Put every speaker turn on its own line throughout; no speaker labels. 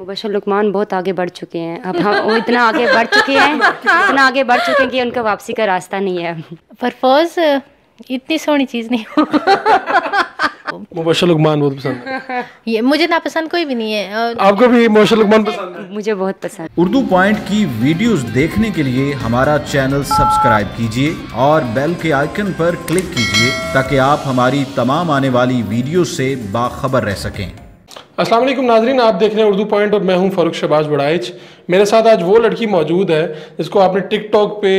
مبشر لکمان بہت آگے بڑھ چکے ہیں۔ اب ہم وہ اتنا آگے بڑھ چکے ہیں اتنا آگے بڑھ چکے ہیں کہ ان کا واپسی کا راستہ نہیں ہے۔
پرفوز اتنی سونی چیز نہیں۔
مبشر لکمان بہت پسند ہے۔
یہ مجھے ناپسند کوئی بھی نہیں ہے۔
آپ کو بھی مبشر لکمان پسند ہے؟
مجھے بہت پسند۔
اردو پوائنٹ کی ویڈیوز دیکھنے کے لیے ہمارا چینل سبسکرائب کیجیے اور بیل کے آئیکن پر کلک کیجیے تاکہ آپ ہماری تمام آنے والی ویڈیو سے باخبر رہ سکیں۔
السلام علیکم ناظرین، آپ دیکھ رہے ہیں اردو پوائنٹ اور میں ہوں فاروق شباز بڑائچ میرے ساتھ آج وہ لڑکی موجود ہے جس کو آپ نے ٹک ٹاک پہ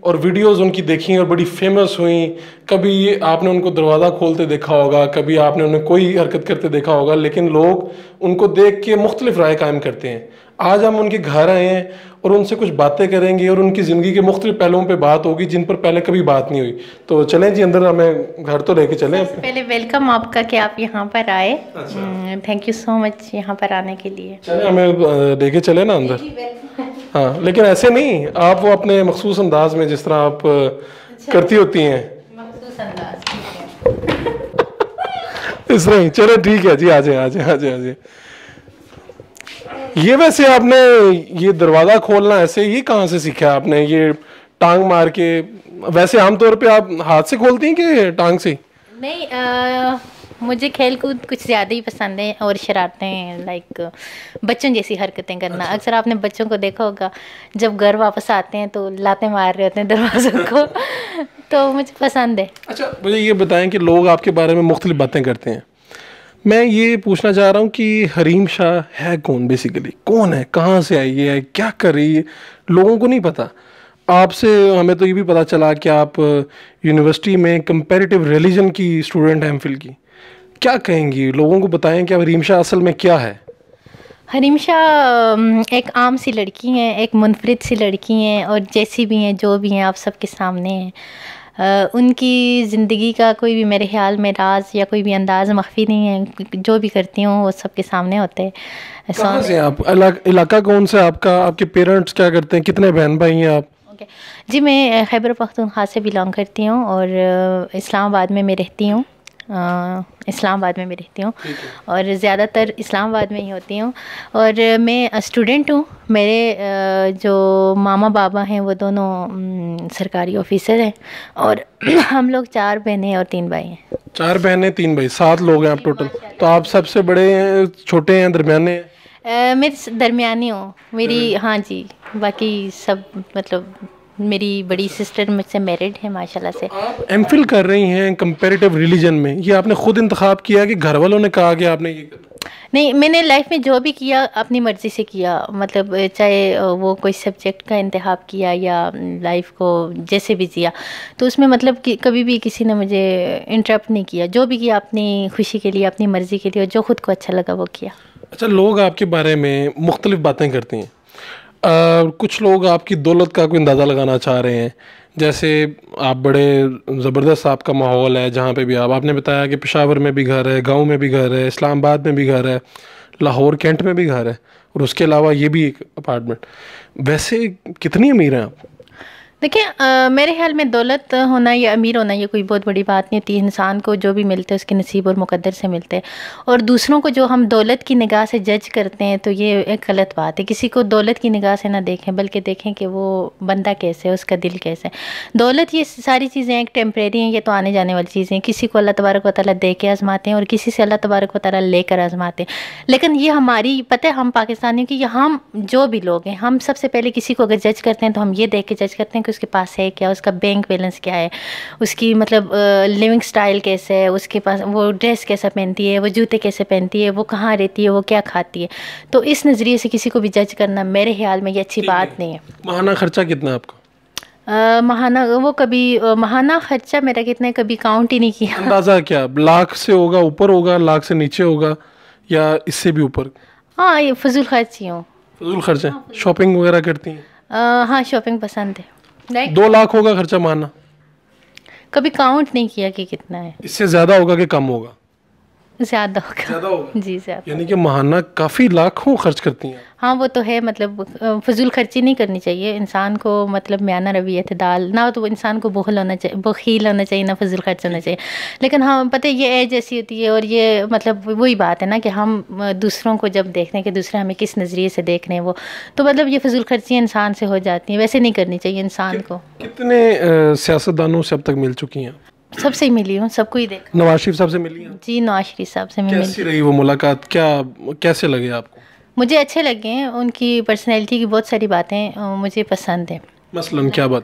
اور ویڈیوز ان کی دیکھی اور بڑی فیمس ہوئیں۔ کبھی آپ نے ان کو دروازہ کھولتے دیکھا ہوگا، کبھی آپ نے انہیں کوئی حرکت کرتے دیکھا ہوگا، لیکن لوگ ان کو دیکھ کے مختلف رائے قائم کرتے ہیں۔ آج ہم ان کے گھر آئے ہیں اور ان سے کچھ باتیں کریں گے اور ان کی زندگی کے مختلف پہلوؤں پہ بات ہوگی جن پر پہلے کبھی بات نہیں ہوئی۔ تو چلیں جی اندر ہمیں گھر تو لے کے چلیں۔
پہلے ویلکم آپ کا کہ آپ یہاں پر آئے۔ تھینک یو سو مچ یہاں پر آنے کے لیے۔
چلیں ہمیں لے کے چلیں نا اندر۔ ہاں لیکن ایسے نہیں آپ وہ اپنے مخصوص انداز میں جس طرح آپ کرتی ہوتی ہیں۔ اس طرح چلو ٹھیک ہے۔ جی آ جائیں آ جائیں آ جائیں آ جائیں۔ یہ ویسے آپ نے یہ دروازہ کھولنا ایسے یہ کہاں سے سیکھا آپ نے؟ یہ ٹانگ مار کے ویسے عام طور پہ آپ ہاتھ سے کھولتی ہیں کہ ٹانگ سے
نہیں مجھے کھیل کود کچھ زیادہ ہی پسند ہیں اور شرارتیں لائک بچوں جیسی حرکتیں کرنا۔ اکثر آپ نے بچوں کو دیکھا ہوگا جب گھر واپس آتے ہیں تو لاتے مار رہے ہوتے ہیں دروازوں کو۔ تو مجھے پسند ہے۔
اچھا مجھے یہ بتائیں کہ لوگ آپ کے بارے میں مختلف باتیں کرتے ہیں۔ میں یہ پوچھنا چاہ رہا ہوں کہ حریم شاہ ہے کون بیسیکلی کون ہے؟ کہاں سے آئی ہے؟ کیا کر رہی ہے؟ لوگوں کو نہیں پتہ آپ سے ہمیں تو یہ بھی پتہ چلا کہ آپ یونیورسٹی میں کمپیریٹیو ریلیجن کی اسٹوڈنٹ ہیں ایم فل کی۔ کیا کہیں گی؟ لوگوں کو بتائیں کہ اب حریم شاہ اصل میں کیا ہے۔
حریم شاہ ایک عام سی لڑکی ہیں، ایک منفرد سی لڑکی ہیں اور جیسی بھی ہیں، جو بھی ہیں، آپ سب کے سامنے ہیں۔ ان کی زندگی کا کوئی بھی میرے خیال میں راز یا کوئی بھی انداز مخفی نہیں ہے۔ جو بھی کرتی ہوں وہ سب کے سامنے ہوتے ہیں۔
کہاں سے آپ؟ علاقہ کون سے آپ کا؟ آپ کے پیرنٹس کیا کرتے ہیں؟ کتنے بہن بھائی ہیں آپ؟
جی میں خیبر پختونخوا سے بلانگ کرتی ہوں اور اسلام آباد میں میں رہتی ہوں۔ اسلام آباد میں میں رہتی ہوں اور زیادہ تر اسلام آباد میں ہی ہوتی ہوں اور میں اسٹوڈنٹ ہوں۔ میرے جو ماما بابا ہیں وہ دونوں سرکاری آفیسر ہیں اور ہم لوگ چار بہنیں اور تین بھائی ہیں۔
چار بہنیں تین بھائی سات لوگ ہیں آپ ٹوٹل۔ تو آپ سب سے بڑے ہیں چھوٹے ہیں درمیانے
ہیں؟ میں درمیانی ہوں۔ میری ہاں جی باقی سب مطلب میری بڑی سسٹر مجھ سے میرڈ ہے ماشاء اللہ سے
ایم فل کر رہی ہیں کمپیریٹیو ریلیجن میں۔ یہ آپ نے خود انتخاب کیا کہ گھر والوں نے کہا کہ آپ نے یہ
نہیں میں نے لائف میں جو بھی کیا اپنی مرضی سے کیا۔ مطلب چاہے وہ کوئی سبجیکٹ کا انتخاب کیا یا لائف کو جیسے بھی جیا۔ تو اس میں مطلب کہ کبھی بھی کسی نے مجھے انٹرپٹ نہیں کیا۔ جو بھی کیا اپنی خوشی کے لیے اپنی مرضی کے لیے جو خود کو اچھا لگا وہ کیا۔
اچھا لوگ آپ کے بارے میں مختلف باتیں کرتے ہیں۔ کچھ لوگ آپ کی دولت کا کوئی اندازہ لگانا چاہ رہے ہیں۔ جیسے آپ بڑے زبردست آپ کا ماحول ہے، جہاں پہ بھی آپ آپ نے بتایا کہ پشاور میں بھی گھر ہے، گاؤں میں بھی گھر ہے، اسلام آباد میں بھی گھر ہے، لاہور کینٹ میں بھی گھر ہے اور اس کے علاوہ یہ بھی ایک اپارٹمنٹ ویسے کتنی امیر ہیں آپ؟
دیکھیں میرے خیال میں دولت ہونا یا امیر ہونا یہ کوئی بہت بڑی بات نہیں ہوتی۔ انسان کو جو بھی ملتے اس کے نصیب اور مقدر سے ملتے اور دوسروں کو جو ہم دولت کی نگاہ سے جج کرتے ہیں، تو یہ ایک غلط بات ہے۔ کسی کو دولت کی نگاہ سے نہ دیکھیں، بلکہ دیکھیں کہ وہ بندہ کیسے ہے، اس کا دل کیسے ہے۔ دولت یہ ساری چیزیں ایک ٹیمپریری ہیں، یہ تو آنے جانے والی چیزیں ہیں۔ کسی کو اللہ تبارک و تعالیٰ دے کے آزماتے ہیں اور کسی سے اللہ تبارک و تعالیٰ لے کر آزماتے ہیں۔ لیکن یہ ہماری، پتہ ہے، ہم پاکستانیوں کی ہم جو بھی لوگ ہیں، ہم سب سے پہلے کسی کو اگر جج کرتے ہیں، تو ہم یہ دیکھ کے جج کرتے ہیں کہ اس کے پاس ہے کیا اس کا بینک بیلنس کیا ہے اس کی مطلب لیونگ سٹائل کیسے ہے اس کے پاس وہ ڈریس کیسا پہنتی ہے وہ جوتے کیسے پہنتی ہے وہ کہاں رہتی ہے وہ کیا کھاتی ہے۔ تو اس نظریے سے کسی کو بھی جج کرنا میرے خیال میں یہ اچھی بات نہیں ہے۔
ماہانہ خرچہ کتنا ہے آپ
کا؟ ماہانہ وہ کبھی ماہانہ خرچہ میرا کتنا کبھی کاؤنٹ ہی نہیں کیا۔
اندازہ کیا لاکھ سے ہوگا اوپر ہوگا لاکھ سے نیچے ہوگا یا اس سے بھی اوپر؟
ہاں یہ فضول خرچ ہی ہوں۔
فضول خرچ ہے شاپنگ وغیرہ کرتی ہیں؟
ہاں شاپنگ پسند ہے۔
دو لاکھ ہوگا خرچہ ماننا۔
کبھی کاؤنٹ نہیں کیا کہ کتنا ہے۔
اس سے زیادہ ہوگا کہ کم ہوگا۔
زیادہ ہوگا۔
زیادہ ہوگا۔
جی زیادہ
یعنی کہ ماہانہ کافی لاکھوں خرچ کرتی ہیں۔
ہاں وہ تو ہے مطلب فضول خرچی نہیں کرنی چاہیے۔ انسان کو مطلب میانہ روی اعتدال نہ تو انسان کو بخل ہونا چاہیے بخیل ہونا چاہیے نہ فضول خرچ ہونا چاہیے۔ لیکن ہاں پتہ یہ ایج ایسی ہوتی ہے اور یہ مطلب وہی بات ہے نا کہ ہم دوسروں کو جب دیکھتے ہیں کہ دوسرے ہمیں کس نظریے سے دیکھ رہے ہیں وہ تو مطلب یہ فضول خرچی انسان سے ہو جاتی ہیں۔ ویسے نہیں کرنی چاہیے انسان کو۔
کتنے سیاستدانوں سے اب تک مل چکی ہیں؟
سب سے ہی ملی ہوں سب کو ہی دیکھا۔
نواز شریف صاحب سے ملی ہیں؟
جی نواز شریف صاحب سے میں ملی۔
کیسی رہی وہ ملاقات؟ کیا کیسے لگے آپ کو؟
مجھے اچھے لگے ہیں۔ ان کی پرسنالٹی کی بہت ساری باتیں مجھے پسند ہیں۔
مثلاً کیا بات؟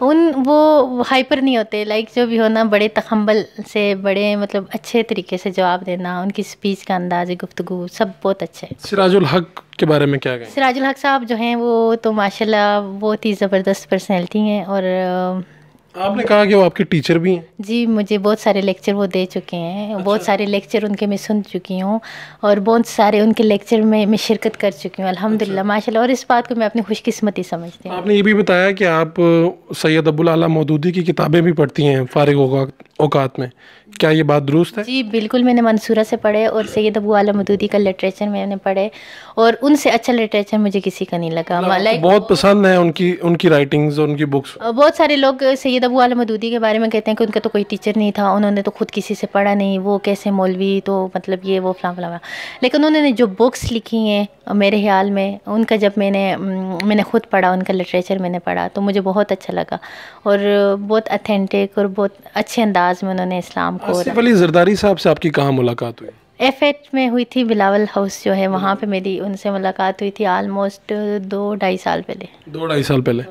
ان وہ ہائپر نہیں ہوتے لائک جو بھی ہونا بڑے تخمبل سے بڑے مطلب اچھے طریقے سے جواب دینا ان کی اسپیچ کا انداز گفتگو سب بہت اچھے
سراج الحق کے بارے میں کیا کہیں؟
سراج الحق صاحب جو ہیں وہ تو ماشاء اللہ بہت ہی زبردست پرسنالٹی ہیں اور
آپ نے کہا کہ وہ آپ کے ٹیچر بھی ہیں؟
جی مجھے بہت سارے لیکچر وہ دے چکے ہیں۔ بہت سارے لیکچر ان کے میں سن چکی ہوں اور بہت سارے ان کے لیکچر میں میں شرکت کر چکی ہوں۔ الحمد للہ ماشاء اللہ اور اس بات کو میں اپنی خوش قسمتی سمجھتی ہوں۔
آپ نے یہ بھی بتایا کہ آپ سید ابوالعلیٰ مودودی کی کتابیں بھی پڑھتی ہیں فارغ اوقات اوقات میں۔ کیا یہ بات درست ہے؟
جی بالکل میں نے منصورہ سے پڑھے اور سید ابو اعلیٰ مدودی کا لٹریچر میں نے پڑھے اور ان سے اچھا لٹریچر مجھے کسی کا نہیں لگا۔
بہت پسند ہے ان کی ان کی رائٹنگز اور ان کی بکس
بہت سارے لوگ سید ابو اعلیٰ مدودی کے بارے میں کہتے ہیں کہ ان کا تو کوئی ٹیچر نہیں تھا انہوں نے تو خود کسی سے پڑھا نہیں وہ کیسے مولوی تو مطلب یہ وہ فلاں فلاں۔ لیکن انہوں نے جو بکس لکھی ہیں میرے خیال میں ان کا جب میں نے میں نے خود پڑھا ان کا لٹریچر میں نے پڑھا تو مجھے بہت اچھا لگا۔ اور بہت اتھینٹک اور بہت اچھے انداز میں انہوں نے اسلام کو
علی زرداری صاحب سے آپ کی کہاں ملاقات ہوئی؟
ایف ایٹ میں ہوئی تھی بلاول ہاؤس جو ہے وہاں پہ میری ان سے ملاقات ہوئی تھی آلموسٹ دو ڈھائی سال پہلے۔
دو ڈھائی سال پہلے۔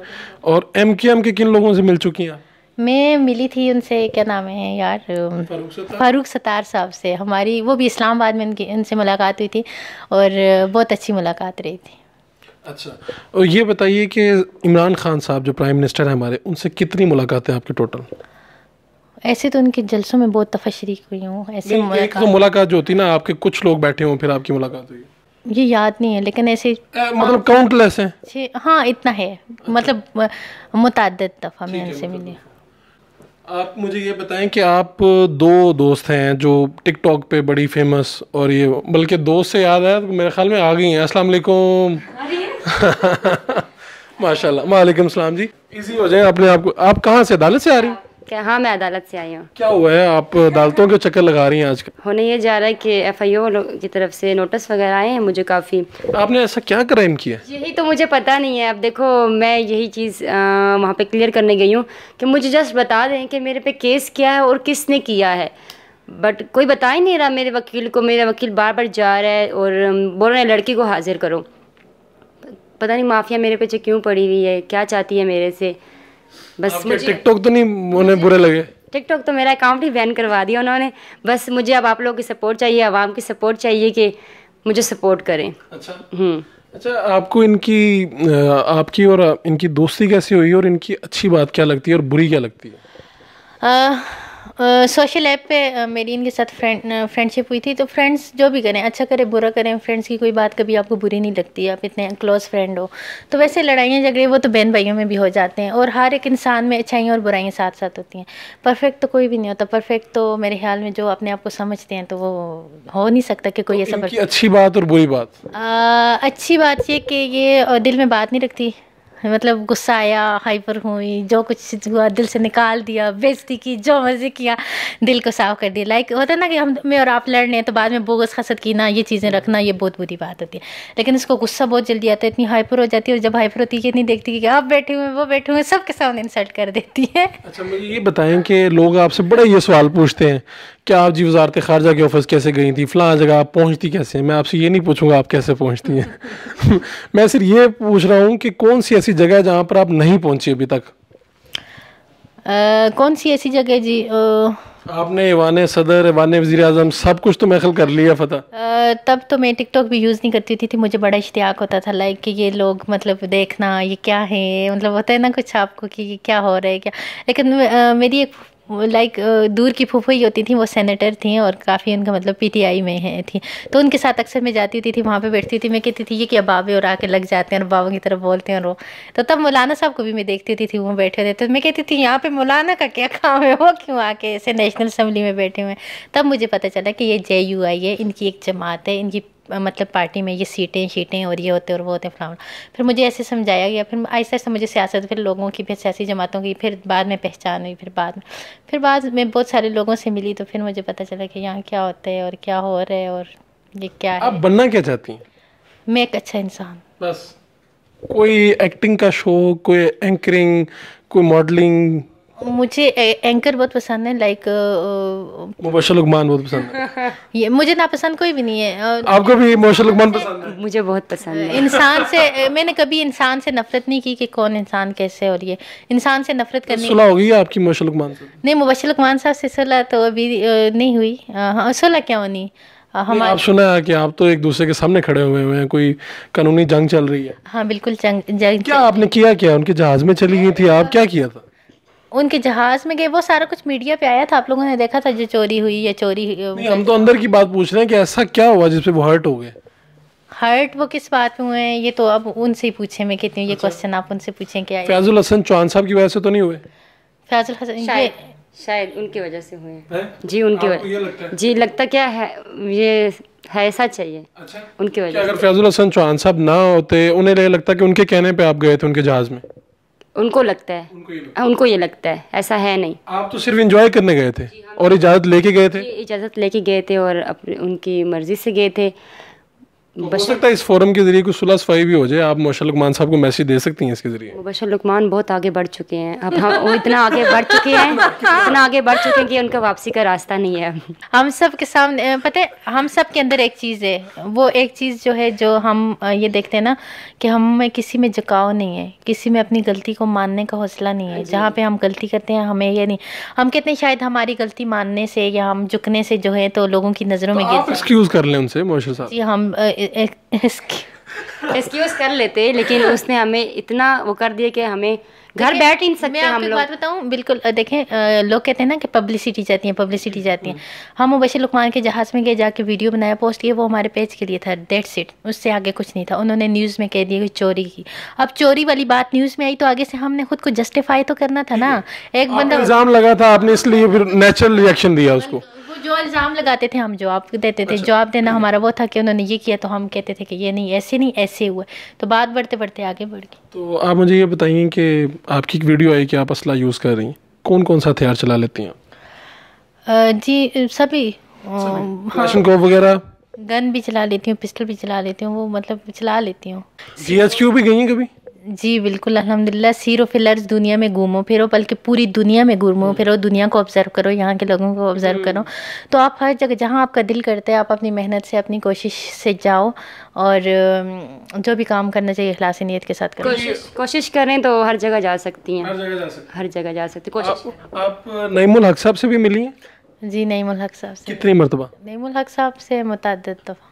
اور ایم کے ایم کے کن لوگوں سے مل چکی ہیں؟
میں ملی تھی ان سے کیا نام ہے یار؟ فاروق ستار صاحب سے۔ ہماری وہ بھی اسلام آباد میں ان کی ان سے ملاقات ہوئی تھی اور بہت اچھی ملاقات رہی تھی۔
اچھا۔ اور یہ بتائیے کہ عمران خان صاحب جو پرائم منسٹر ہیں ہمارے ان سے کتنی ملاقاتیں آپ کی ٹوٹل؟
ایسے تو ان کے جلسوں میں بہت دفعہ شریک ہوئی ہوں ایسے
ایک تو ملاقات جو ہوتی نا آپ کے کچھ لوگ بیٹھے ہوں پھر آپ کی ملاقات ہوئی۔
یہ یاد نہیں ہے لیکن ایسے
مطلب کاؤنٹ لیس ہیں
ہاں اتنا ہے۔ مطلب متعدد دفعہ میں ان سے ملی
آپ مجھے یہ بتائیں کہ آپ دو دوست ہیں جو ٹک ٹاک پہ بڑی فیمس اور یہ بلکہ دوست سے یاد ہے میرے خیال میں آ گئی ہیں۔ السلام علیکم۔ ماشاء اللہ وعلیکم السلام جی۔ ایزی ہو جائیں اپنے آپ کو آپ کہاں سے؟ عدالت سے آ رہی ہیں؟
کیا ہاں میں عدالت سے آئی ہوں۔
کیا ہوا ہے؟ آپ عدالتوں کے چکر لگا رہی ہیں آج کل۔
ہونے یہ جا رہا ہے کہ ایف آئی او کی طرف سے نوٹس وغیرہ آئے ہیں مجھے کافی۔
آپ نے ایسا کیا کرائم کیا
یہی تو مجھے پتہ نہیں ہے۔ اب دیکھو میں یہی چیز وہاں پہ کلیئر کرنے گئی ہوں کہ مجھے جسٹ بتا دیں کہ میرے پہ کیس کیا ہے اور کس نے کیا ہے۔ بٹ کوئی بتا ہی نہیں رہا میرے وکیل کو۔ میرا وکیل بار بار جا رہا ہے اور بول رہے ہیں لڑکی کو حاضر کرو۔ پتہ نہیں معافیا میرے پیچھے کیوں پڑی ہوئی ہے کیا چاہتی ہے میرے سے؟ بس
مجھے ٹک ٹاک تو نہیں انہیں برے لگے؟
ٹک ٹاک تو میرا اکاؤنٹ ہی بین کروا دیا انہوں نے۔ بس مجھے اب آپ لوگوں کی سپورٹ چاہیے عوام کی سپورٹ چاہیے کہ مجھے سپورٹ کریں۔
اچھا۔
ہوں۔
اچھا آپ کو ان کی آپ کی اور ان کی دوستی کیسی ہوئی اور ان کی اچھی بات کیا لگتی ہے اور بری کیا لگتی ہے؟
سوشل ایپ پہ میری ان کے ساتھ فرینڈ فرینڈ شپ ہوئی تھی تو فرینڈس جو بھی کریں اچھا کریں برا کریں فرینڈس کی کوئی بات کبھی آپ کو بری نہیں لگتی آپ اتنے کلوز فرینڈ ہو۔ تو ویسے لڑائیاں جھگڑے وہ تو بہن بھائیوں میں بھی ہو جاتے ہیں اور ہر ایک انسان میں اچھائیاں اور برائیاں ساتھ ساتھ ہوتی ہیں۔ پرفیکٹ تو کوئی بھی نہیں ہوتا پرفیکٹ تو میرے خیال میں جو اپنے آپ کو سمجھتے ہیں تو وہ ہو نہیں سکتا کہ کوئی ایسا
اچھی بات اور بری بات۔
اچھی بات یہ کہ یہ دل میں بات نہیں رکھتی۔ مطلب غصہ آیا ہائپر ہوئی، جو کچھ ہوا، دل سے نکال دیا، بےزتی کی، جو مرضی کیا، دل کو صاف کر دیا۔ لائک ہوتا ہے نا کہ ہم، میں اور آپ لڑ رہے ہیں تو بعد میں بوگس خسد کی نا یہ چیزیں رکھنا، یہ بہت بری بات ہوتی ہے۔ لیکن اس کو غصہ بہت جلدی آتا ہے، اتنی ہائپر ہو جاتی ہے اور جب ہائپر ہوتی ہے، یہ نہیں دیکھتی کہ آپ بیٹھے ہوئے وہ بیٹھے ہوئے سب کے سامنے انسلٹ کر دیتی ہے۔
اچھا مجھے یہ بتائیں کہ لوگ آپ سے بڑے یہ سوال پوچھتے ہیں کہ آپ جی وزارت خارجہ کے آفس کیسے گئی تھی؟ فلاں جگہ آپ پہنچتی کیسے؟ ہیں میں آپ سے یہ نہیں پوچھوں گا آپ کیسے پہنچتی ہیں۔ میں صرف یہ پوچھ رہا ہوں کہ کون سی ایسی جگہ ہے جہاں پر آپ نہیں پہنچی ابھی تک؟
کون سی ایسی جگہ جی؟
آپ نے ایوان صدر ایوان وزیر اعظم سب کچھ تو محل کر لیا فتح۔
تب تو میں ٹک ٹاک بھی یوز نہیں کرتی تھی مجھے بڑا اشتیاق ہوتا تھا لائک کہ یہ لوگ مطلب دیکھنا یہ کیا ہے مطلب ہوتا ہے نا کچھ آپ کو کہ یہ کیا ہو رہا ہے کیا۔ لیکن میری ایک لائک uh, دور کی پھوپھو ہی ہوتی تھیں، وہ سینیٹر تھیں اور کافی ان کا مطلب پی ٹی آئی میں ہیں، تھیں۔ تو ان کے ساتھ اکثر میں جاتی ہوتی تھی، وہاں پہ بیٹھتی تھی۔ میں کہتی تھی، یہ کیا بابے اور آ کے لگ جاتے ہیں اور بابا کی طرف بولتے ہیں اور وہ۔ تو تب مولانا صاحب کو بھی میں دیکھتی ہوتی تھی، وہ بیٹھے ہوتے تو میں کہتی تھی، یہاں پہ مولانا کا کیا کام ہے؟ وہ کیوں آ کے ایسے نیشنل اسمبلی میں بیٹھے ہوئے ہیں؟ تب مجھے پتہ چلا کہ یہ جے یو آئی ہے، ان کی ایک جماعت ہے، ان کی مطلب پارٹی میں یہ سیٹیں شیٹیں اور یہ ہوتے اور وہ ہوتے ہیں فلاں پھر مجھے ایسے سمجھایا گیا پھر آہستہ آہستہ مجھے سیاست پھر لوگوں کی پھر سیاسی جماعتوں کی پھر بعد میں پہچان ہوئی پھر بعد میں۔ پھر بعد میں بہت سارے لوگوں سے ملی تو پھر مجھے پتہ چلا کہ یہاں کیا ہوتا ہے اور کیا ہو رہا ہے اور یہ کیا
آپ
ہے
بننا کیا چاہتی ہیں؟
میں ایک اچھا انسان۔
بس۔ کوئی ایکٹنگ کا شوق کوئی اینکرنگ کوئی ماڈلنگ
مجھے اینکر بہت پسند ہے لائک
مبشر لقمان بہت پسند ہے۔
یہ مجھے ناپسند کوئی بھی نہیں ہے
آپ کو بھی مبشر لقمان پسند ہے؟
مجھے بہت پسند ہے۔
انسان سے میں نے کبھی انسان سے نفرت نہیں کی کہ کون انسان کیسے اور یہ۔ انسان سے نفرت کرنی
صلح ہو گئی آپ کی مبشر لقمان سے؟
نہیں مبشر لقمان صاحب سے صلاح تو ابھی نہیں ہوئی۔ ہاں صلاح کیا ہونی
نہیں، آپ سنا ہے کہ آپ تو ایک دوسرے کے سامنے کھڑے ہوئے ہوئے ہیں کوئی قانونی جنگ چل رہی ہے۔
ہاں بالکل جنگ جنگ
کیا آپ نے کیا کیا؟ ان کے جہاز میں چلی گئی تھی آپ کیا کیا تھا؟
ان کے جہاز میں گئے وہ سارا کچھ میڈیا پہ آیا تھا آپ لوگوں نے دیکھا تھا جو چوری ہوئی یا چوری
نہیں ہم تو اندر کی بات پوچھ رہے ہیں کہ ایسا کیا ہوا جس پہ وہ ہرٹ ہو گئے؟
ہرٹ وہ کس بات میں ہوئے ہیں؟ یہ تو اب ان سے ہی پوچھیں میں کہتی ہوں یہ کوشچن آپ ان سے پوچھیں کیا
فیض الحسن چوہان صاحب کی وجہ سے تو نہیں ہوئے؟
فیاض الحسن یہ
شاید ان کی وجہ سے ہوئے۔ ہیں؟ جی ان کی وجہ جی لگتا کیا ہے یہ ہے سچ ہے یہ ان کی وجہ
اگر فیض الحسن چوہان صاحب نہ ہوتے انہیں لگتا کہ ان کے کہنے پہ آپ گئے تھے ان کے جہاز میں؟
ان کو لگتا ہے. ان کو یہ لگتا ہے. ایسا ہے نہیں.
آپ تو صرف انجوائے کرنے گئے تھے اور اجازت لے کے گئے تھے؟
یہ اجازت لے کے گئے تھے اور ان کی مرضی سے گئے تھے۔
ہو سکتا ہے اس فورم کے ذریعے کچھ صلح صفائی بھی ہو جائے۔ آپ موشا لقمان صاحب کو میسج دے سکتی ہیں اس کے ذریعے۔
مبشر لقمان بہت آگے بڑھ چکے ہیں۔ اب ہم وہ اتنا آگے بڑھ چکے ہیں۔ اتنا آگے بڑھ چکے ہیں کہ ان کا واپسی کا راستہ نہیں ہے۔
ہم سب کے سامنے پتہ ہے ہم سب کے اندر ایک چیز ہے۔ وہ ایک چیز جو ہے جو ہم یہ دیکھتے ہیں نا کہ ہم میں کسی میں جھکاؤ نہیں ہے۔ کسی میں اپنی غلطی کو ماننے کا حوصلہ نہیں ہے۔ جہاں پہ ہم غلطی کرتے ہیں ہمیں یہ نہیں۔ ہم کہتے ہیں شاید ہماری غلطی ماننے سے یا ہم جھکنے سے جو ہے تو لوگوں کی نظروں میں
ایکسکیوز کر لیں ان سے صاحب
جی ہم
ایکسکیوز کر لیتے لیکن اس نے ہمیں اتنا وہ کر دیا کہ ہمیں گھر بیٹھ ہی نہیں سکتے ہم لوگ
بات بتاؤں بالکل دیکھیں لوگ کہتے ہیں نا کہ پبلسٹی جاتی ہیں پبلسٹی جاتی ہیں ہم مبشر لقمان کے جہاز میں گئے جا کے ویڈیو بنایا پوسٹ کیا وہ ہمارے پیج کے لیے تھا ڈیٹ سیٹ اس سے آگے کچھ نہیں تھا انہوں نے نیوز میں کہہ دیا کہ چوری کی اب چوری والی بات نیوز میں آئی تو آگے سے ہم نے خود کو جسٹیفائی تو کرنا تھا نا ایک بندہ
الزام لگا تھا آپ نے اس لیے پھر نیچرل ریئیکشن دیا اس کو
وہ جو الزام لگاتے تھے ہم جواب دیتے تھے جواب دینا ہمارا وہ تھا کہ انہوں نے یہ کیا تو ہم کہتے تھے کہ یہ نہیں ایسے نہیں ایسے ہوا۔ تو بات بڑھتے بڑھتے آگے بڑھ گئی
تو آپ مجھے یہ بتائیے کہ آپ کی ایک ویڈیو آئی کہ آپ اسلحہ یوز کر رہی ہیں۔ کون کون سا ہتھیار چلا لیتی ہیں
جی سبھی۔
وغیرہ؟
گن بھی چلا لیتی ہوں پسٹل بھی چلا لیتی ہوں وہ مطلب چلا لیتی ہوں۔
جی ایچ کیو بھی گئی ہیں کبھی؟
جی بالکل الحمد للہ سیرو فلرز دنیا میں گھومو پھرو بلکہ پوری دنیا میں گھومو پھرو دنیا کو آبزرو کرو یہاں کے لوگوں کو آبزرو کرو۔ تو آپ ہر جگہ جہاں آپ کا دل کرتا ہے آپ اپنی محنت سے اپنی کوشش سے جاؤ اور جو بھی کام کرنا چاہیے اخلاص نیت کے ساتھ کرو۔
کوشش کریں تو ہر جگہ جا سکتی ہیں۔
جگہ جا سکتے
ہر جگہ جا سکتی کوشش۔
آپ نعیم الحق صاحب سے بھی ملی ہیں؟
جی نعیم الحق صاحب سے۔
کتنی مرتبہ؟
نعیم الحق صاحب سے متعدد دفعہ۔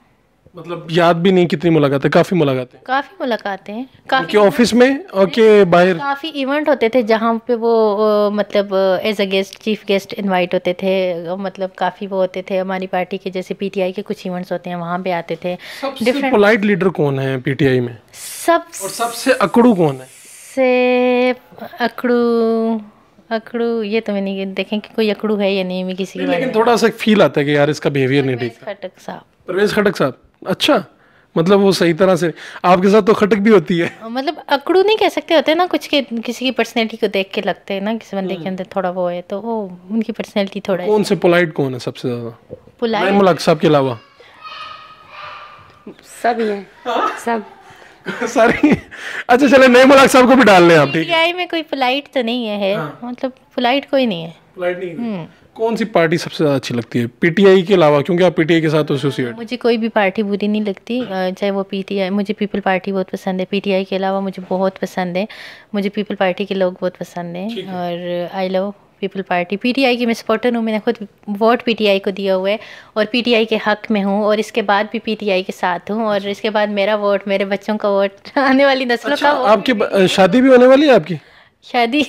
مطلب یاد بھی نہیں کتنی ملاقاتیں کافی ملاقاتیں۔
کافی ملاقاتیں کافی
آفس میں اور کہ باہر۔
کافی ایونٹ ہوتے تھے جہاں پہ وہ مطلب as a guest chief guest invite ہوتے تھے۔ مطلب کافی وہ ہوتے تھے ہماری پارٹی کے جیسے پی ٹی آئی کے کچھ ایونٹس ہوتے ہیں وہاں پہ آتے تھے۔
سب سے پولائٹ لیڈر کون ہے پی ٹی آئی میں؟
سب
سب سے اکڑو کون ہے؟
سے اکڑو اکڑو یہ تو میں نہیں دیکھیں کہ کوئی اکڑو ہے یا نہیں میں کسی کے
لیکن تھوڑا سا فیل آتا ہے کہ یار اس کا بیہیویئر نہیں ٹھیک۔
خٹک صاحب۔
پرویز خٹک صاحب؟ اچھا مطلب وہ صحیح طرح سے آپ کے ساتھ تو خٹک بھی ہوتی ہے۔
مطلب اکڑو نہیں کہہ سکتے ہوتے نا کچھ کہ کسی کی پرسنالٹی کو دیکھ کے لگتے ہیں نا کسی بندے کے اندر تھوڑا وہ ہے تو وہ ان کی پرسنالٹی تھوڑا
کون سے پولائٹ کون ہے سب سے زیادہ؟ نعیم الحق صاحب کے علاوہ۔
سب ہی ہیں۔ سب۔
ساری۔ اچھا چلے نعیم الحق صاحب کو بھی ڈال لیں آپ
ٹی آئی میں کوئی پلائٹ تو نہیں ہے مطلب پلائٹ کوئی نہیں ہے۔
پولائٹ نہیں کون سی پارٹی سب سے زیادہ اچھی لگتی ہے؟ پی ٹی آئی کے علاوہ کیونکہ آپ پی ٹی آئی کے ساتھ ایسوسیٹ
مجھے کوئی بھی پارٹی بری نہیں لگتی چاہے وہ پی ٹی آئی مجھے پیپل پارٹی بہت پسند ہے۔ پی ٹی آئی کے علاوہ مجھے بہت پسند ہے۔ مجھے پیپل پارٹی کے لوگ بہت پسند ہیں۔ اور I love people party P T I کی میں سپورٹر ہوں میں نے خود ووٹ پی ٹی آئی کو دیا ہوا ہے۔ اور پی ٹی آئی کے حق میں ہوں۔ اور اس کے بعد بھی پی ٹی آئی کے ساتھ ہوں۔ اور اس کے بعد میرا ووٹ میرے بچوں کا ووٹ آنے والی نسلوں کا
آپ کی شادی بھی ہونے والی ہے آپ کی؟
شادی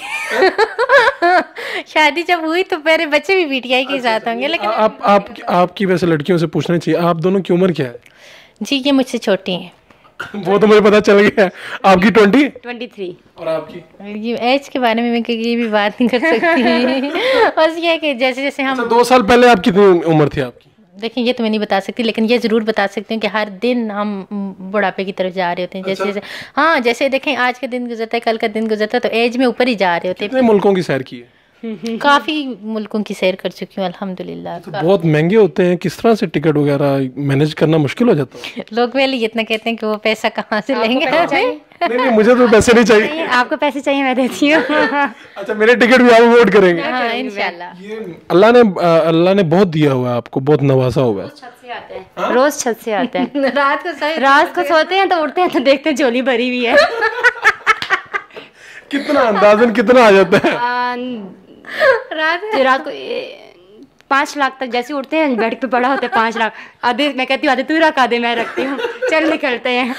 شادی جب ہوئی تو میرے بچے بھی بی ٹی آئی کے ساتھ ہوں گے لیکن
آپ آپ آپ کی ویسے لڑکیوں سے پوچھنا چاہیے آپ دونوں کی عمر کیا ہے
جی یہ مجھ سے چھوٹی ہیں
وہ تو مجھے پتا چل گیا ہے آپ کی ٹوینٹی
ٹوینٹی تھری
اور آپ کی
یہ ایج کے بارے میں میں کہیں بھی بات نہیں کر سکتی بس یہ ہے کہ جیسے جیسے ہم
دو سال پہلے آپ کتنی عمر تھی آپ کی
دیکھیں یہ تو میں نہیں بتا سکتی لیکن یہ ضرور بتا سکتی ہوں کہ ہر دن ہم بڑھاپے کی طرف جا رہے ہوتے ہیں۔ جیسے جیسے ہاں جیسے دیکھیں آج کا دن گزرتا ہے کل کا دن گزرتا ہے تو ایج میں اوپر ہی جا رہے ہوتے
کتنے ملکوں کی سیر کی ہے؟
ہیں کافی ملکوں کی سیر کر چکی ہوں الحمد للہ
بہت مہنگے ہوتے ہیں کس طرح سے ٹکٹ وغیرہ مینج کرنا مشکل ہو جاتا ہے؟
لوگ پہلے اتنا کہتے ہیں کہ وہ پیسہ کہاں سے لیں گے؟
مجھے تو پیسے نہیں چاہیے۔
آپ کو پیسے چاہیے میں دیتی ہوں۔
اچھا میرے ٹکٹ بھی آپ ووٹ کریں گے۔
ہاں انشاءاللہ۔
یہ اللہ نے اللہ نے بہت دیا ہوا ہے آپ کو بہت نوازا ہوا ہے۔
روز چھت سے آتے ہیں۔
رات کو
رات کو سوتے ہیں تو اٹھتے ہیں تو دیکھتے ہیں جولی بھری ہوئی ہے۔
کتنا اندازن کتنا آ جاتا ہے؟
رات
رات کو پانچ لاکھ تک جیسے اٹھتے ہیں بیڈ پہ پڑا ہوتا ہے پانچ لاکھ۔ آدھے میں کہتی ہوں آدھے تو رکھ آدھے میں رکھتی ہوں۔ چل نکلتے ہیں۔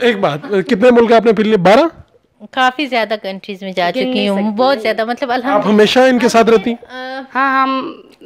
ایک بات کتنے ملک آپ نے پھر لیے بارہ؟
کافی زیادہ کنٹریز میں جا چکی ہوں بہت زیادہ مطلب
آپ
الحمد
ہمیشہ ان کے ساتھ رہتی
ہاں ہم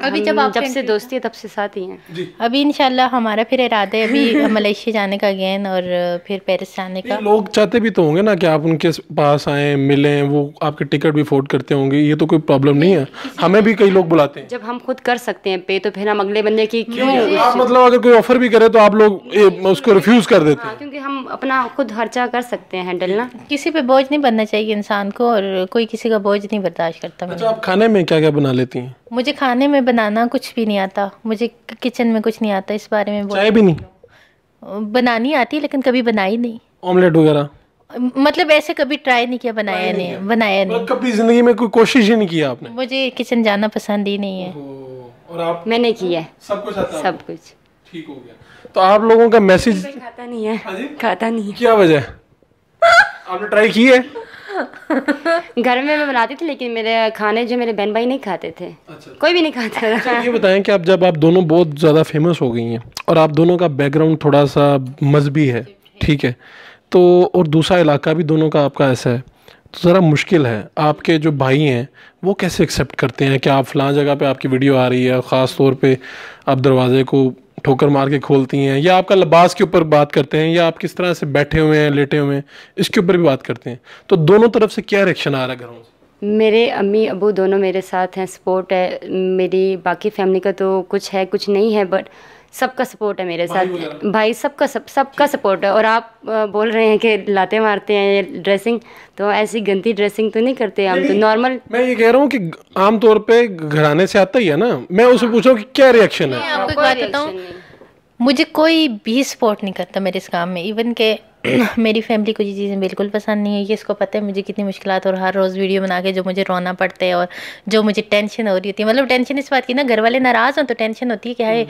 ابھی جب آپ
جب سے دوستی ہے تب سے ساتھ ہی ہیں۔
ابھی انشاءاللہ ہمارا پھر ارادہ ہے ابھی ملیشیا جانے کا اگین اور پھر پیرس جانے کا۔
لوگ چاہتے بھی تو ہوں گے نا کہ آپ ان کے پاس آئیں ملیں وہ آپ کے ٹکٹ بھی فوٹ کرتے ہوں گے یہ تو کوئی پرابلم نہیں ہے۔ ہمیں بھی کئی لوگ بلاتے ہیں۔
جب ہم خود کر سکتے ہیں پے تو پھر ہم اگلے بندے کی کیوں؟
مطلب اگر کوئی آفر بھی کرے تو آپ لوگ اس کو ریفیوز کر دیتے ہیں۔
ہاں، کیونکہ ہم اپنا خود خرچہ کر سکتے ہیں ہینڈل نا۔
کسی پہ بوجھ نہیں بننا چاہیے انسان کو اور کوئی کسی کا بوجھ نہیں برداشت کرتا۔
اچھا آپ کھانے میں کیا کیا بنا لیتی ہیں؟
مجھے کھانے میں بنانا کچھ بھی نہیں آتا مجھے کچن میں کچھ نہیں آتا اس بارے میں
چائے بھی نہیں؟
بنانی آتی ہے لیکن کبھی بنائی نہیں۔
آملیٹ وغیرہ؟
مطلب ایسے کبھی ٹرائی نہیں کیا بنایا نہیں بنایا نہیں۔
کبھی زندگی میں کوئی کوشش ہی نہیں کیا آپ نے؟
مجھے کچن جانا پسند ہی نہیں ہے۔
اور آپ؟
میں نے کیا۔ ہے
سب کچھ آتا
سب کچھ۔
ٹھیک ہو گیا۔ تو آپ لوگوں کا میسج؟
کھاتا نہیں ہے۔ کھاتا نہیں
کیا وجہ ہے؟ آپ نے ٹرائی کی ہے؟
گھر میں میں بناتی تھی لیکن میرے کھانے جو میرے بہن بھائی نہیں کھاتے تھے۔ کوئی بھی نہیں کھاتا تھا۔
یہ بتائیں کہ آپ جب آپ دونوں بہت زیادہ فیمس ہو گئی ہیں اور آپ دونوں کا بیک گراؤنڈ تھوڑا سا مذہبی ہے ٹھیک ہے۔ تو اور دوسرا علاقہ بھی دونوں کا آپ کا ایسا ہے۔ تو ذرا مشکل ہے آپ کے جو بھائی ہیں وہ کیسے ایکسیپٹ کرتے ہیں کہ آپ فلاں جگہ پہ آپ کی ویڈیو آ رہی ہے خاص طور پہ آپ دروازے کو ٹھوکر مار کے کھولتی ہیں، یا آپ کا لباس کے اوپر بات کرتے ہیں، یا آپ کس طرح سے بیٹھے ہوئے ہیں، لیٹے ہوئے ہیں، اس کے اوپر بھی بات کرتے ہیں۔ تو دونوں طرف سے کیا ریئیکشن آ رہا ہے گھروں سے؟
میرے امی ابو دونوں میرے ساتھ ہیں سپورٹ ہے۔ میری باقی فیملی کا تو کچھ ہے، کچھ نہیں ہے بٹ سب کا سپورٹ ہے میرے ساتھ۔ بھائی سب کا سب سب کا سپورٹ ہے۔ اور آپ بول رہے ہیں کہ لاتے مارتے ہیں یہ ڈریسنگ تو ایسی گندی ڈریسنگ تو نہیں کرتے ہم۔ تو نارمل
میں یہ کہہ رہا ہوں کہ عام طور پہ گھرانے سے آتا ہی ہے نا۔ میں اسے پوچھا کہ کیا ریئیکشن ہے؟
آپ کو ایک بات بتاؤں۔ مجھے کوئی بھی سپورٹ نہیں کرتا میرے اس کام میں۔ ایون کہ میری فیملی کو یہ چیزیں بالکل پسند نہیں ہے۔ یہ اس کو پتہ ہے مجھے کتنی مشکلات اور ہر روز ویڈیو بنا کے جو مجھے رونا پڑتا ہے اور جو مجھے ٹینشن ہو رہی ہوتی ہے۔ مطلب ٹینشن اس بات کی نا گھر والے ناراض ہوں تو ٹینشن ہوتی ہے کہ ہائے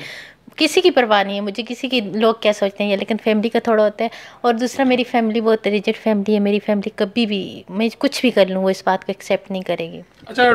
کسی کی پرواہ نہیں ہے، مجھے کسی کی لوگ کیا سوچتے ہیں، یہ لیکن فیملی کا تھوڑا ہوتا ہے۔ اور دوسرا، میری فیملی بہت ریجڈ فیملی ہے، میری فیملی کبھی بھی، میں کچھ بھی کر لوں، وہ اس بات کو ایکسیپٹ نہیں کرے گی۔
اچھا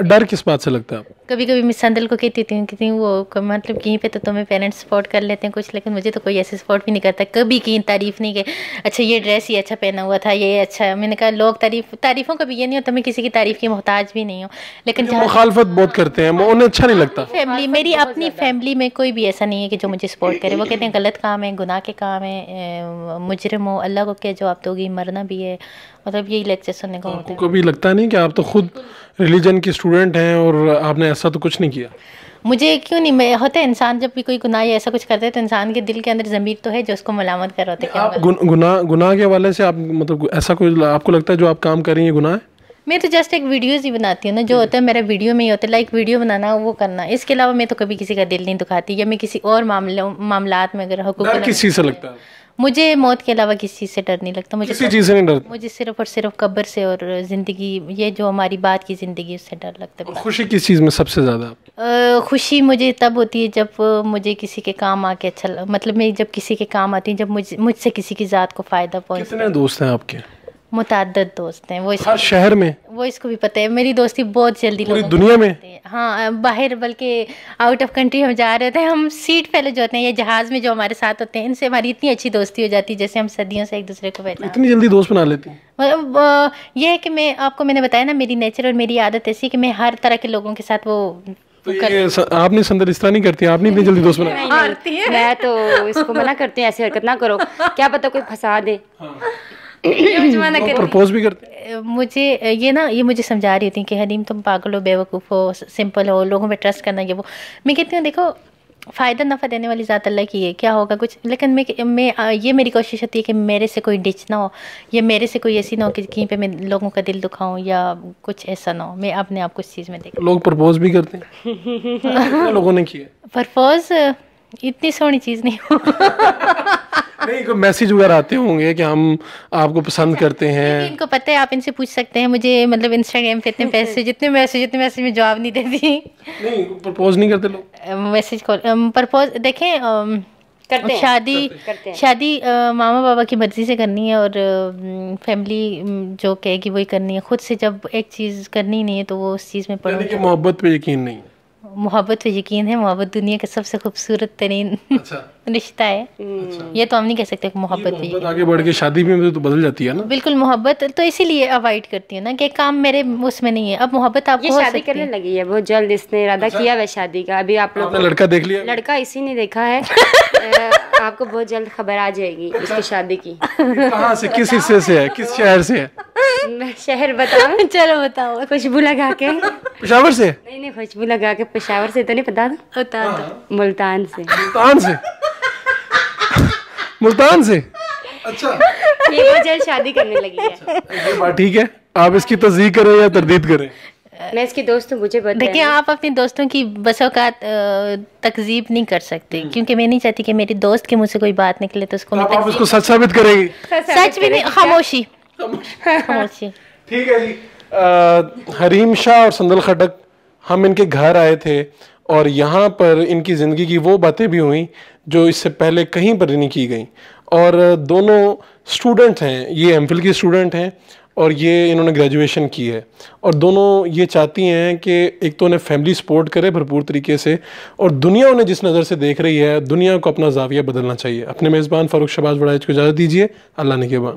ڈر کس بات سے لگتا ہے آپ
کبھی کبھی میں سندل کو کہتی کہتی ہوں وہ مطلب کہیں پہ تو تمہیں پیرنٹس سپورٹ کر لیتے ہیں کچھ لیکن مجھے تو کوئی ایسے سپورٹ بھی نہیں کرتا۔ کبھی کی تعریف نہیں کہ اچھا یہ ڈریس یہ اچھا پہنا ہوا تھا یہ اچھا۔ میں نے کہا لوگ تعریف تعریفوں کا بھی یہ نہیں ہوتا میں کسی کی تعریف کی محتاج بھی نہیں ہوں۔ لیکن
جو مخالفت بہت کرتے ہیں انہیں اچھا نہیں لگتا۔
فیملی میری اپنی فیملی میں کوئی بھی ایسا نہیں ہے کہ جو مجھے سپورٹ کرے۔ وہ کہتے ہیں غلط کام ہے گناہ کے کام ہے مجرم ہو اللہ کو کیا جواب دو گی مرنا بھی ہے۔ مطلب یہی لیکچر سننے کو ہوتے ہیں۔
کو بھی لگتا نہیں کہ آپ تو خود ریلیجن کی اسٹوڈنٹ ہیں اور آپ نے ایسا تو کچھ نہیں کیا؟
مجھے کیوں نہیں میں ہوتا ہے انسان جب بھی کوئی گناہ یا ایسا کچھ کرتا ہے تو انسان کے دل کے اندر ضمیر تو ہے جو اس کو ملامت کر رہا ہوتا ہے۔
گناہ گناہ کے حوالے سے آپ مطلب ایسا کوئی آپ کو لگتا ہے جو آپ کام کر رہی ہیں گناہ ہے؟
میں تو جسٹ ایک ویڈیوز ہی بناتی ہوں نا جو ہوتا ہے میرا ویڈیو میں ہی ہوتا ہے۔ لائک ویڈیو بنانا وہ کرنا۔ اس کے علاوہ میں تو کبھی کسی کا دل نہیں دکھاتی یا میں کسی اور معاملوں معاملات میں اگر حقوق
کس چیز سے لگتا ہے؟
مجھے موت کے علاوہ کسی سے ڈر نہیں لگتا مجھے
کسی چیز سے نہیں ڈرتا
مجھے صرف اور صرف قبر سے اور زندگی یہ جو ہماری بات کی زندگی اس سے ڈر لگتا ہے
خوشی کس چیز میں سب سے زیادہ؟
خوشی مجھے تب ہوتی ہے جب مجھے کسی کے کام آ کے اچھا مطلب میں جب کسی کے کام آتی ہوں جب مجھ مجھ سے کسی کی ذات کو فائدہ پہنچ
کتنے دوست ہیں آپ کے؟
متعدد دوست ہیں۔ وہ اس
ہر شہر میں؟
وہ اس کو بھی پتہ ہے۔ میری دوستی بہت جلدی
پوری دنیا میں۔
ہاں باہر بلکہ آؤٹ آف کنٹری ہم جا رہے ہوتے ہیں ہم سیٹ پہلے جو ہوتے ہیں یا جہاز میں جو ہمارے ساتھ ہوتے ہیں ان سے ہماری اتنی اچھی دوستی ہو جاتی ہے جیسے ہم صدیوں سے ایک دوسرے کو پہچان
اتنی جلدی دوست بنا لیتی ہیں۔
مطلب یہ ہے کہ میں آپ کو میں نے بتایا نا میری نیچر اور میری عادت ایسی ہے کہ میں ہر طرح کے لوگوں کے ساتھ وہ
آپ نے سندر اس طرح نہیں کرتی آپ نہیں اتنی جلدی دوست بنا
میں تو اس کو منع کرتے ہیں ایسی حرکت نہ کرو۔ کیا پتہ کوئی پھنسا دے۔
پرپوز بھی کرتے
مجھے یہ نا یہ مجھے سمجھا رہی ہوتی ہیں کہ حلیم تم پاگل ہو بیوقوف ہو سمپل ہو لوگوں پہ ٹرسٹ کرنا یہ وہ۔ میں کہتی ہوں دیکھو فائدہ نفع دینے والی ذات اللہ کی ہے کیا ہوگا کچھ؟ لیکن میں میں یہ میری کوشش ہوتی ہے کہ میرے سے کوئی ڈچ نہ ہو یا میرے سے کوئی ایسی نہ ہو کہ کہیں پہ میں لوگوں کا دل دکھاؤں یا کچھ ایسا نہ ہو۔ میں اپنے آپ کو اس چیز میں دیکھ
لوگ پرپوز بھی کرتے ہیں۔ لوگوں نے کیا؟
پرپوز اتنی سونی چیز نہیں ہو۔
نہیں کوئی میسج وغیرہ آتے ہوں گے کہ ہم آپ کو پسند کرتے ہیں۔
ان کو پتہ ہے آپ ان سے پوچھ سکتے ہیں مجھے مطلب انسٹاگرام پہ اتنے پیسے جتنے میسج جتنے میسج میں جواب نہیں دیتی۔
نہیں پرپوز نہیں کرتے لوگ۔
میسج کال پرپوز دیکھیں شادی شادی ماما بابا کی مرضی سے کرنی ہے اور فیملی جو کہے گی وہی کرنی ہے۔ خود سے جب ایک چیز کرنی نہیں ہے تو وہ اس چیز میں
یعنی کہ محبت پہ یقین نہیں۔
محبت پہ یقین ہے محبت دنیا کا سب سے خوبصورت ترین
اچھا۔
رشتہ ہے۔ یہ تو ہم نہیں کہہ سکتے کہ محبت پہ
آگے بڑھ کے شادی بھی تو بدل جاتی ہے نا۔
بالکل محبت تو اسی لیے اوائڈ کرتی ہوں نا کہ کام میرے اس میں نہیں ہے۔ اب محبت آپ کو
شادی کرنے لگی ہے بہت جلد اس نے ارادہ کیا ہوا ہے شادی کا۔ ابھی آپ لوگ
نے لڑکا دیکھ لیا۔
لڑکا اسی نے دیکھا ہے۔ آپ کو بہت جلد خبر آ جائے گی اس کی شادی کی۔
کہاں سے کس حصے سے ہے؟ کس شہر سے ہے؟
میں شہر بتاؤں۔
چلو بتاؤ۔
خوشبو لگا کے۔
پشاور سے؟
نہیں نہیں خوشبو لگا کے پشاور سے تو نہیں بتا دو
بتا دو
ملتان سے۔
ملتان سے؟ ملتان سے؟ اچھا۔
یہ بہت جلد شادی کرنے لگی ہے۔
بات ٹھیک ہے۔ آپ اس کی تصدیق کریں یا تردید کریں؟
میں اس کی دوست ہوں مجھے بتا
دیکھیں آپ اپنے دوستوں کی بس اوقات آ، تکذیب نہیں کر سکتے کیونکہ میں نہیں چاہتی کہ میری دوست کے منہ سے کوئی بات نکلے تو اس کو
اس کو سچ ثابت کریں گی
سچ بھی نہیں خاموشی۔ خاموشی۔
ٹھیک ہے جی۔ حریم شاہ اور سندل خٹک ہم ان کے گھر آئے تھے اور یہاں پر ان کی زندگی کی وہ باتیں بھی ہوئیں جو اس سے پہلے کہیں پر نہیں کی گئیں۔ اور دونوں اسٹوڈنٹ ہیں یہ ایم فل کی اسٹوڈنٹ ہیں۔ اور یہ انہوں نے گریجویشن کی ہے۔ اور دونوں یہ چاہتی ہیں کہ ایک تو انہیں فیملی سپورٹ کرے بھرپور طریقے سے، اور دنیا انہیں جس نظر سے دیکھ رہی ہے، دنیا کو اپنا زاویہ بدلنا چاہیے۔ اپنے میزبان فاروق شباز بڑائج کو اجازت دیجیے اللہ نگہبان